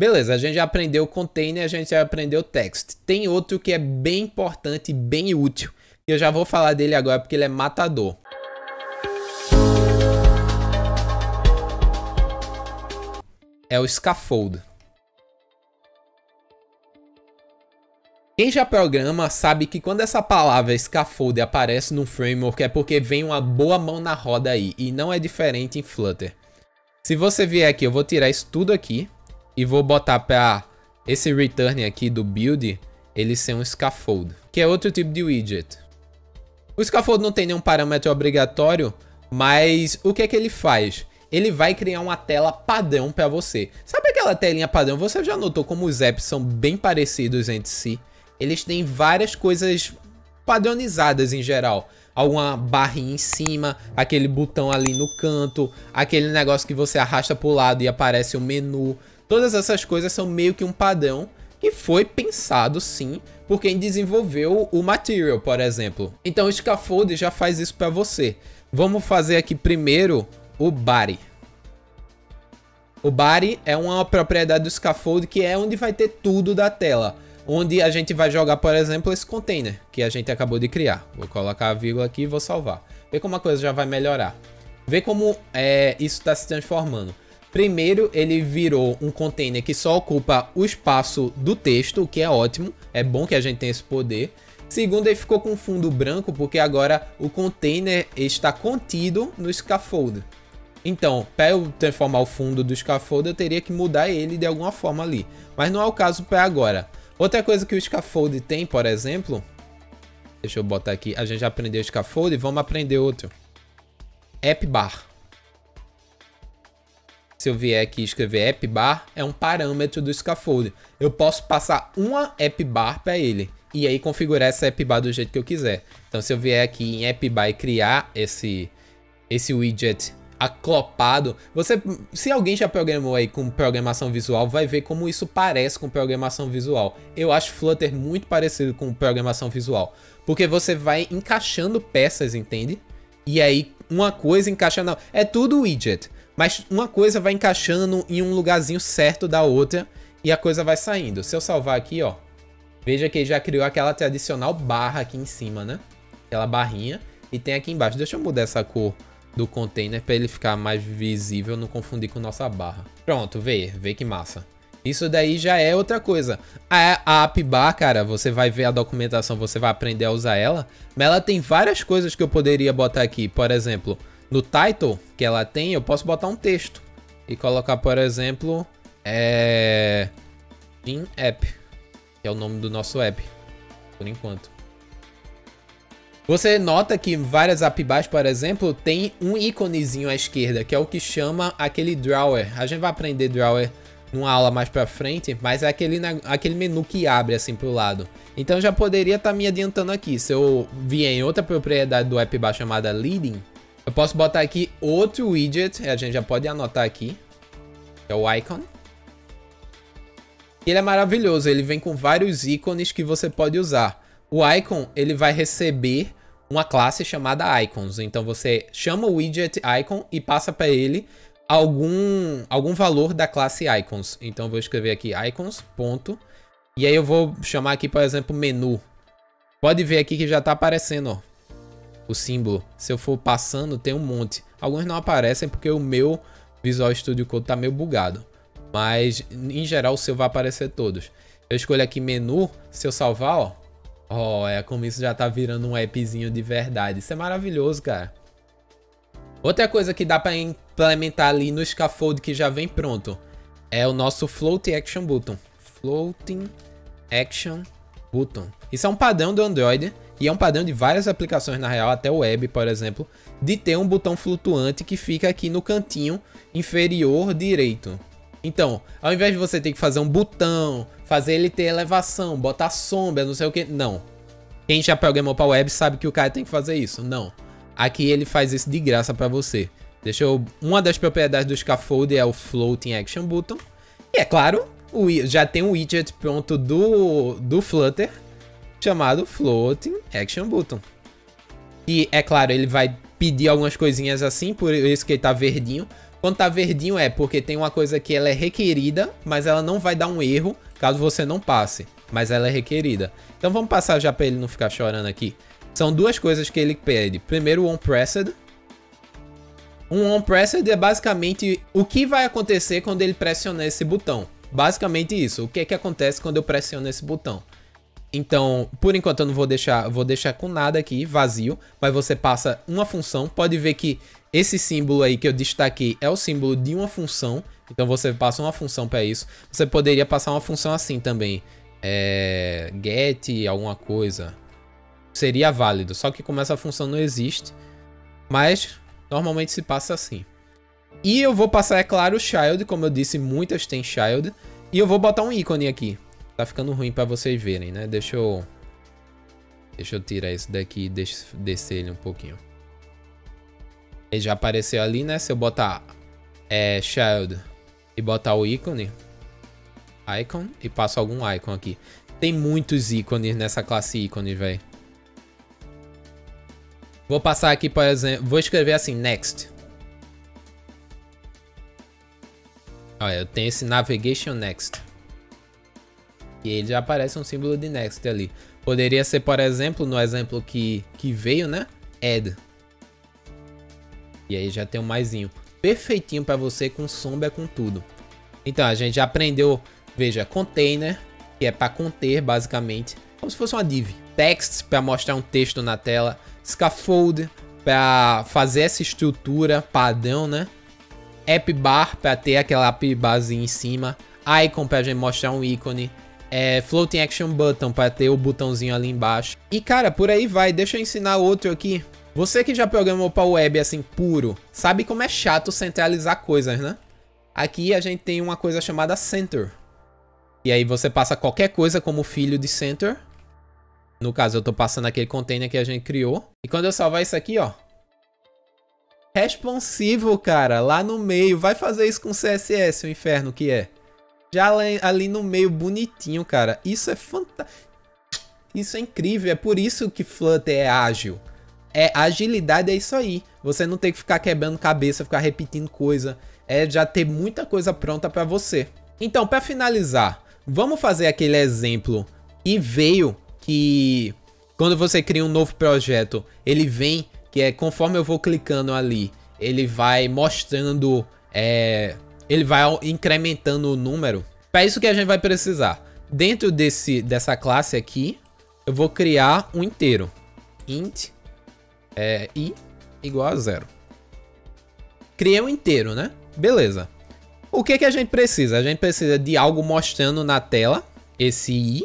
Beleza, a gente já aprendeu container, a gente já aprendeu text. Tem outro que é bem importante e bem útil. E eu já vou falar dele agora porque ele é matador. É o scaffold. Quem já programa sabe que quando essa palavra scaffold aparece no framework é porque vem uma boa mão na roda aí. E não é diferente em Flutter. Se você vier aqui, eu vou tirar isso tudo aqui. E vou botar para esse return aqui do build, ele ser um scaffold. Que é outro tipo de widget. O scaffold não tem nenhum parâmetro obrigatório, mas o que é que ele faz? Ele vai criar uma tela padrão para você. Sabe aquela telinha padrão? Você já notou como os apps são bem parecidos entre si? eles têm várias coisas padronizadas em geral. Alguma barrinha em cima, aquele botão ali no canto, aquele negócio que você arrasta para o lado e aparece o menu. Todas essas coisas são meio que um padrão que foi pensado sim por quem desenvolveu o Material, por exemplo. Então o Scaffold já faz isso para você. Vamos fazer aqui primeiro o Body. O Body é uma propriedade do Scaffold que é onde vai ter tudo da tela onde a gente vai jogar, por exemplo, esse container que a gente acabou de criar. Vou colocar a vírgula aqui e vou salvar. Vê como a coisa já vai melhorar. Vê como é, isso está se transformando. Primeiro, ele virou um container que só ocupa o espaço do texto, o que é ótimo. É bom que a gente tenha esse poder. Segundo, ele ficou com fundo branco, porque agora o container está contido no scaffold. Então, para eu transformar o fundo do scaffold, eu teria que mudar ele de alguma forma ali. Mas não é o caso para agora. Outra coisa que o scaffold tem, por exemplo... Deixa eu botar aqui. A gente já aprendeu o scaffold, vamos aprender outro. App bar. Se eu vier aqui escrever app bar, é um parâmetro do scaffold. Eu posso passar uma app bar para ele. E aí configurar essa app bar do jeito que eu quiser. Então se eu vier aqui em app bar e criar esse, esse widget aclopado. Você, se alguém já programou aí com programação visual, vai ver como isso parece com programação visual. Eu acho Flutter muito parecido com programação visual, porque você vai encaixando peças, entende? E aí uma coisa encaixa não, é tudo widget, mas uma coisa vai encaixando em um lugarzinho certo da outra e a coisa vai saindo. Se eu salvar aqui, ó, veja que já criou aquela tradicional barra aqui em cima, né? Aquela barrinha e tem aqui embaixo. Deixa eu mudar essa cor do container para ele ficar mais visível, não confundir com nossa barra. Pronto, vê, vê que massa. Isso daí já é outra coisa. A, a app bar, cara, você vai ver a documentação, você vai aprender a usar ela, mas ela tem várias coisas que eu poderia botar aqui. Por exemplo, no title que ela tem, eu posso botar um texto e colocar, por exemplo, é in app, que é o nome do nosso app, por enquanto. Você nota que várias appbars, por exemplo, tem um íconezinho à esquerda, que é o que chama aquele drawer. A gente vai aprender drawer numa aula mais pra frente, mas é aquele, aquele menu que abre assim pro lado. Então já poderia estar tá me adiantando aqui. Se eu vier em outra propriedade do appbar chamada leading, eu posso botar aqui outro widget, a gente já pode anotar aqui, é o icon. Ele é maravilhoso, ele vem com vários ícones que você pode usar. O icon, ele vai receber uma classe chamada icons. Então você chama o widget icon e passa para ele algum, algum valor da classe icons. Então eu vou escrever aqui icons, ponto. E aí eu vou chamar aqui, por exemplo, menu. Pode ver aqui que já está aparecendo, ó, o símbolo. Se eu for passando, tem um monte. Alguns não aparecem porque o meu Visual Studio Code está meio bugado. Mas, em geral, o seu vai aparecer todos. Eu escolho aqui menu, se eu salvar, ó, Oh, é como isso já tá virando um appzinho de verdade. Isso é maravilhoso, cara. Outra coisa que dá para implementar ali no scaffold que já vem pronto é o nosso Float Action Button. Floating Action Button. Isso é um padrão do Android e é um padrão de várias aplicações na real, até o web, por exemplo, de ter um botão flutuante que fica aqui no cantinho inferior direito. Então, ao invés de você ter que fazer um botão, fazer ele ter elevação, botar sombra, não sei o que, não. Quem já programou para web sabe que o cara tem que fazer isso. Não. Aqui ele faz isso de graça para você. Deixa eu... Uma das propriedades do scaffold é o Floating Action Button. E é claro, o, já tem um widget pronto do, do Flutter chamado Floating Action Button. E é claro, ele vai pedir algumas coisinhas assim, por isso que ele tá verdinho. Quando tá verdinho é porque tem uma coisa que ela é requerida, mas ela não vai dar um erro caso você não passe. Mas ela é requerida. Então vamos passar já para ele não ficar chorando aqui. São duas coisas que ele pede. Primeiro, o on-pressed. Um on-pressed é basicamente o que vai acontecer quando ele pressionar esse botão. Basicamente isso. O que é que acontece quando eu pressiono esse botão? Então, por enquanto eu não vou deixar, vou deixar com nada aqui, vazio, mas você passa uma função, pode ver que esse símbolo aí que eu destaquei é o símbolo de uma função, então você passa uma função para isso. Você poderia passar uma função assim também, é, get alguma coisa, seria válido, só que como essa função não existe, mas normalmente se passa assim. E eu vou passar, é claro, o child, como eu disse, muitas têm child, e eu vou botar um ícone aqui. Tá ficando ruim pra vocês verem, né? Deixa eu... Deixa eu tirar isso daqui e descer ele um pouquinho. Ele já apareceu ali, né? Se eu botar é, child e botar o ícone, icon, e passo algum icon aqui. Tem muitos ícones nessa classe ícone, velho. Vou passar aqui, por exemplo, vou escrever assim, next. Olha, eu tenho esse navigation next. E ele já aparece um símbolo de next ali. Poderia ser, por exemplo, no exemplo que, que veio, né? Add. E aí já tem um maisinho. Perfeitinho para você com sombra, com tudo. Então, a gente já aprendeu, veja, container, que é para conter, basicamente. Como se fosse uma div. Text, para mostrar um texto na tela. Scaffold, para fazer essa estrutura padrão, né? App bar, para ter aquela app base em cima. Icon, para gente mostrar um ícone é, Floating Action Button para ter o botãozinho ali embaixo. E cara, por aí vai, deixa eu ensinar outro aqui. Você que já programou para web assim puro, sabe como é chato centralizar coisas, né? Aqui a gente tem uma coisa chamada Center. E aí você passa qualquer coisa como filho de Center. No caso, eu tô passando aquele container que a gente criou. E quando eu salvar isso aqui, ó. Responsivo, cara, lá no meio. Vai fazer isso com CSS, o inferno que é. Já ali no meio, bonitinho, cara. Isso é fantástico. Isso é incrível. É por isso que Flutter é ágil. É, agilidade é isso aí. Você não tem que ficar quebrando cabeça, ficar repetindo coisa. É já ter muita coisa pronta para você. Então, para finalizar, vamos fazer aquele exemplo e veio que quando você cria um novo projeto, ele vem que é conforme eu vou clicando ali, ele vai mostrando é, ele vai incrementando o número. Para isso que a gente vai precisar. Dentro desse, dessa classe aqui, eu vou criar um inteiro. int é, i igual a zero. Criei um inteiro, né? Beleza. O que, que a gente precisa? A gente precisa de algo mostrando na tela esse i,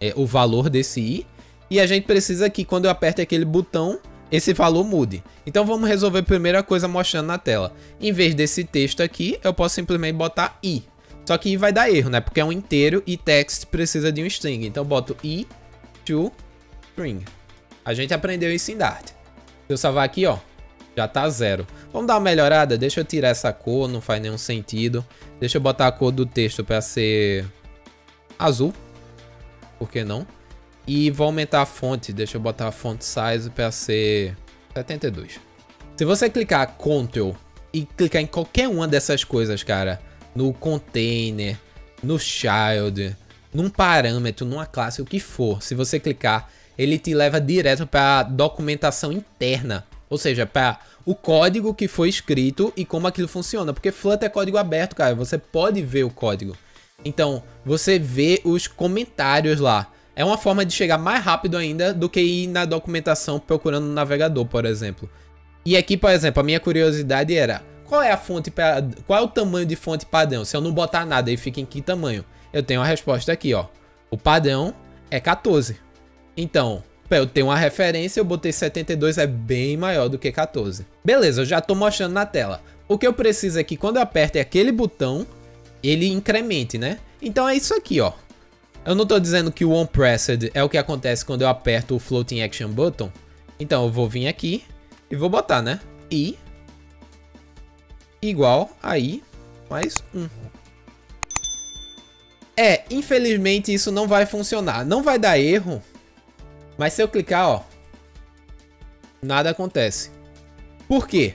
é, o valor desse i. E a gente precisa que quando eu aperte aquele botão, esse valor mude. Então vamos resolver a primeira coisa mostrando na tela. Em vez desse texto aqui, eu posso simplesmente botar i. Só que i vai dar erro, né? Porque é um inteiro e text precisa de um string. Então eu boto i to string. A gente aprendeu isso em Dart. Se eu salvar aqui, ó, já tá zero. Vamos dar uma melhorada? Deixa eu tirar essa cor, não faz nenhum sentido. Deixa eu botar a cor do texto para ser azul. Por que não? E vou aumentar a fonte, deixa eu botar a font size para ser 72. Se você clicar Ctrl e clicar em qualquer uma dessas coisas, cara, no container, no child, num parâmetro, numa classe, o que for, se você clicar, ele te leva direto para a documentação interna, ou seja, para o código que foi escrito e como aquilo funciona, porque Flutter é código aberto, cara, você pode ver o código. Então, você vê os comentários lá. É uma forma de chegar mais rápido ainda do que ir na documentação procurando no navegador, por exemplo. E aqui, por exemplo, a minha curiosidade era qual é a fonte, qual é o tamanho de fonte padrão? Se eu não botar nada, ele fica em que tamanho? Eu tenho a resposta aqui, ó. O padrão é 14. Então, para eu ter uma referência, eu botei 72 é bem maior do que 14. Beleza, eu já estou mostrando na tela. O que eu preciso é que quando eu aperte aquele botão, ele incremente, né? Então é isso aqui, ó. Eu não estou dizendo que o onPressed é o que acontece quando eu aperto o Floating Action Button. Então eu vou vir aqui e vou botar, né? I igual a I mais 1. É, infelizmente isso não vai funcionar. Não vai dar erro. Mas se eu clicar, ó. Nada acontece. Por quê?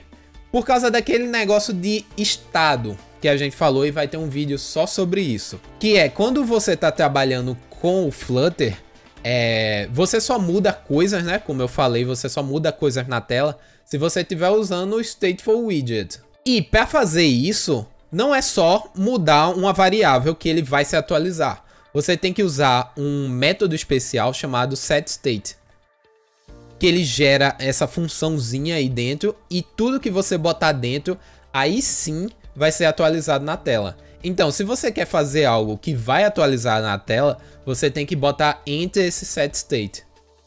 Por causa daquele negócio de estado que a gente falou e vai ter um vídeo só sobre isso. Que é quando você está trabalhando com o Flutter, é, você só muda coisas, né? Como eu falei, você só muda coisas na tela se você estiver usando o Stateful Widget. E para fazer isso, não é só mudar uma variável que ele vai se atualizar. Você tem que usar um método especial chamado setState que ele gera essa funçãozinha aí dentro e tudo que você botar dentro, aí sim vai ser atualizado na tela. Então, se você quer fazer algo que vai atualizar na tela, você tem que botar entre esse set state.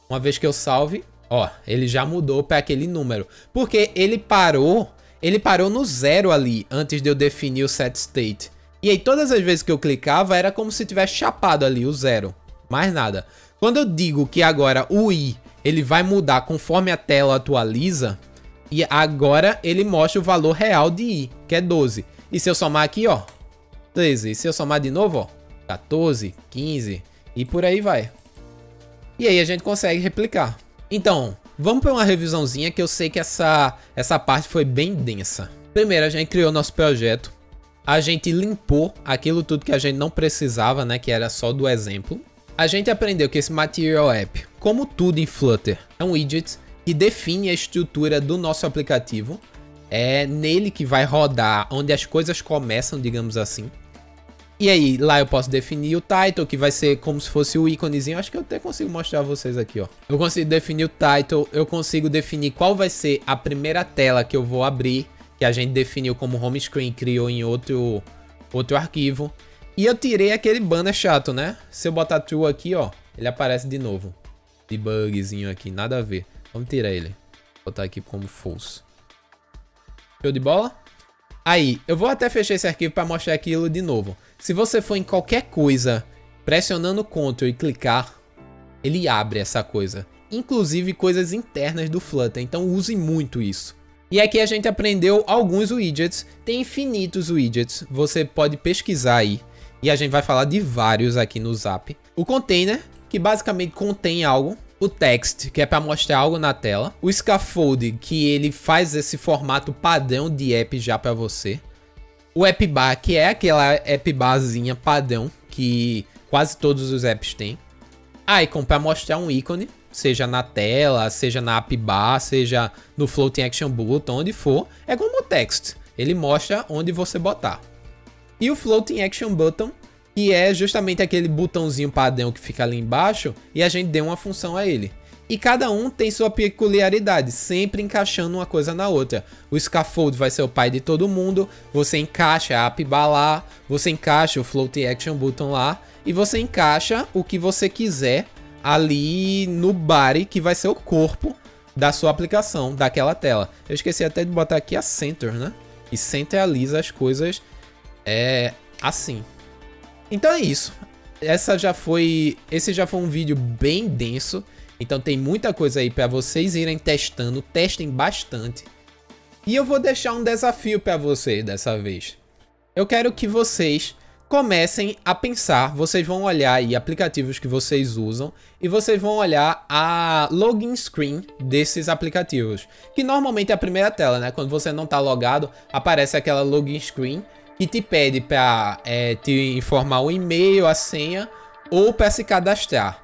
Uma vez que eu salve, ó, ele já mudou para aquele número, porque ele parou, ele parou no zero ali antes de eu definir o set state. E aí todas as vezes que eu clicava era como se tivesse chapado ali o zero, mais nada. Quando eu digo que agora o i ele vai mudar conforme a tela atualiza. E agora ele mostra o valor real de i, que é 12. E se eu somar aqui, ó, 13. E se eu somar de novo, ó, 14, 15 e por aí vai. E aí a gente consegue replicar. Então, vamos para uma revisãozinha que eu sei que essa, essa parte foi bem densa. Primeiro, a gente criou nosso projeto. A gente limpou aquilo tudo que a gente não precisava, né, que era só do exemplo. A gente aprendeu que esse Material App, como tudo em Flutter, é um widget que define a estrutura do nosso aplicativo. É nele que vai rodar onde as coisas começam, digamos assim. E aí, lá eu posso definir o title, que vai ser como se fosse o íconezinho. Acho que eu até consigo mostrar a vocês aqui, ó. Eu consigo definir o title, eu consigo definir qual vai ser a primeira tela que eu vou abrir, que a gente definiu como home screen, criou em outro, outro arquivo. E eu tirei aquele banner chato, né? Se eu botar true aqui, ó, ele aparece de novo. Debugzinho aqui, nada a ver. Vamos tirar ele. Botar aqui como false. Show de bola? Aí, eu vou até fechar esse arquivo para mostrar aquilo de novo. Se você for em qualquer coisa, pressionando Ctrl e clicar, ele abre essa coisa. Inclusive coisas internas do Flutter, então use muito isso. E aqui a gente aprendeu alguns widgets, tem infinitos widgets, você pode pesquisar aí e a gente vai falar de vários aqui no Zap. O container, que basicamente contém algo. O text, que é para mostrar algo na tela. O scaffold, que ele faz esse formato padrão de app já para você. O app bar, que é aquela app barzinha padrão que quase todos os apps têm. Icon para mostrar um ícone, seja na tela, seja na app bar, seja no floating action button, onde for. É como o text, ele mostra onde você botar. E o Floating Action Button, que é justamente aquele botãozinho padrão que fica ali embaixo e a gente deu uma função a ele. E cada um tem sua peculiaridade, sempre encaixando uma coisa na outra. O Scaffold vai ser o pai de todo mundo, você encaixa a app bar lá, você encaixa o Floating Action Button lá, e você encaixa o que você quiser ali no body, que vai ser o corpo da sua aplicação, daquela tela. Eu esqueci até de botar aqui a Center, né? E centraliza as coisas é assim. Então é isso. Essa já foi, esse já foi um vídeo bem denso. Então tem muita coisa aí para vocês irem testando, testem bastante. E eu vou deixar um desafio para vocês dessa vez. Eu quero que vocês comecem a pensar, vocês vão olhar aí aplicativos que vocês usam e vocês vão olhar a login screen desses aplicativos, que normalmente é a primeira tela, né? Quando você não está logado, aparece aquela login screen que te pede para é, te informar o e-mail, a senha ou para se cadastrar.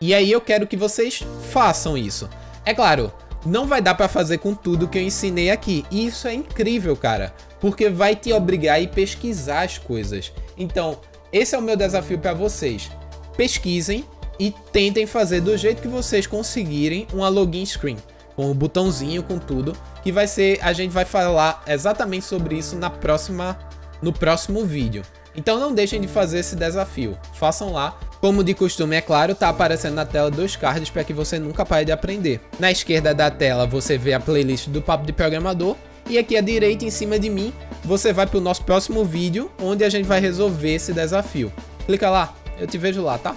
E aí eu quero que vocês façam isso. É claro, não vai dar para fazer com tudo que eu ensinei aqui. E isso é incrível, cara, porque vai te obrigar a pesquisar as coisas. Então, esse é o meu desafio para vocês. Pesquisem e tentem fazer do jeito que vocês conseguirem uma login screen com o botãozinho, com tudo, que vai ser, a gente vai falar exatamente sobre isso na próxima, no próximo vídeo. Então não deixem de fazer esse desafio, façam lá. Como de costume, é claro, tá aparecendo na tela dois cards para que você nunca pare de aprender. Na esquerda da tela você vê a playlist do Papo de Programador e aqui à direita em cima de mim você vai para o nosso próximo vídeo onde a gente vai resolver esse desafio. Clica lá, eu te vejo lá, tá?